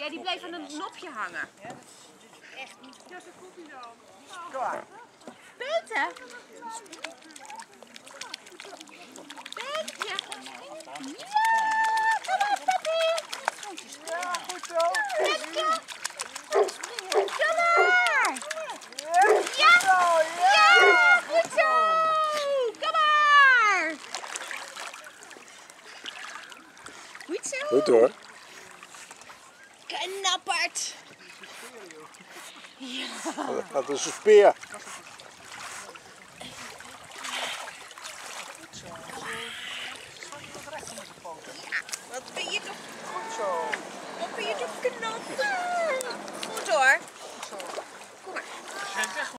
Ja, die bleef aan een knopje hangen. Kom maar. Peter! Peter! Ja! Kom maar, Peter! Ja, goed zo. Peter! Kom maar! Ja. Ja. Ja, goed zo! Kom maar! Goed zo! Goed hoor. Een nappert. Ja. Dat is een speer. Goed zo. Wat ben je toch... Goed zo. Wat ben je toch knappen.